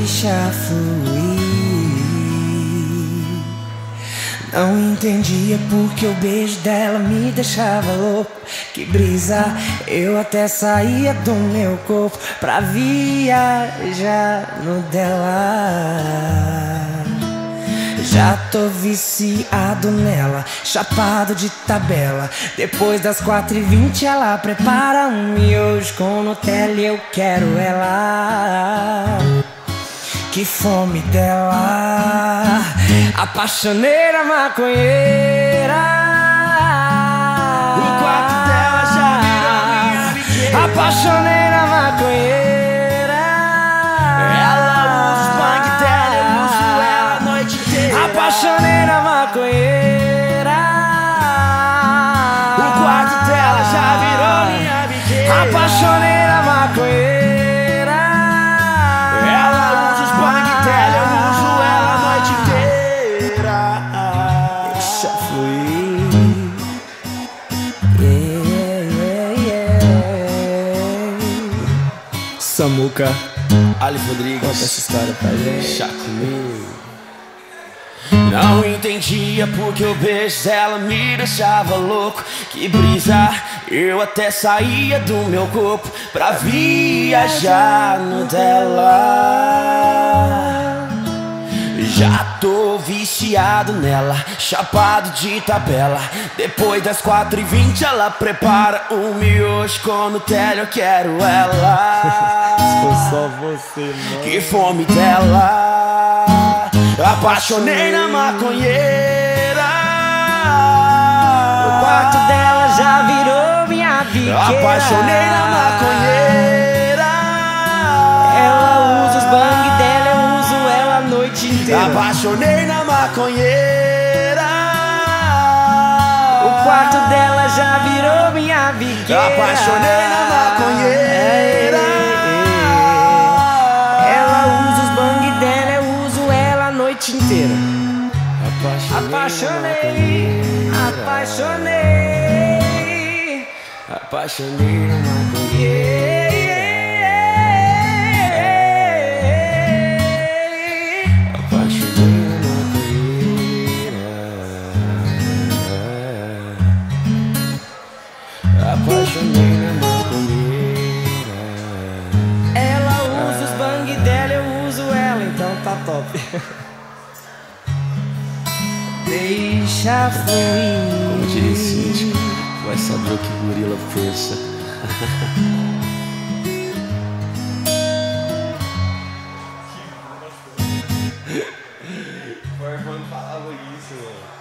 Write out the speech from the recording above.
deixa fluir. Não entendia porque o beijo dela me deixava louco. Que brisa, eu até saía do meu corpo pra viajar no dela. Já tô viciado nela, chapado de tabela. Depois das quatro e vinte ela prepara um miojo com Nutella e eu quero ela. Que fome dela, apaixoneira maconheira. O quarto dela já virou minha biqueira. Apaixoneira maconheira. Ela usa os bang dela, eu uso ela a noite inteira. Apaixoneira maconheira. O quarto dela já virou minha. Apaixoneira maconheira. Inteira. Deixa fluir. Yeah, yeah, yeah. Samuca, Alice conta Rodrigues, essa história pra gente. comigo. Não entendia porque o beijo dela me deixava louco. Que brisa, eu até saía do meu corpo pra viajar no dela. Já tô viciado nela, chapado de tabela. Depois das quatro e vinte ela prepara um miojo com Nutella, eu quero ela. só você, mano. Que fome dela Apaixonei na maconheira O quarto dela já virou minha biqueira. Apaixonei na maconheira Apaixonei na maconheira O quarto dela já virou minha biqueira. Apaixonei na maconheira Ela usa os bang dela, eu uso ela a noite inteira. Apaixonei, apaixonei. Apaixonei na maconheira top. Deixa Como diria fluir. Cid, vai saber o que o gorila pensa O Armando falava isso, mano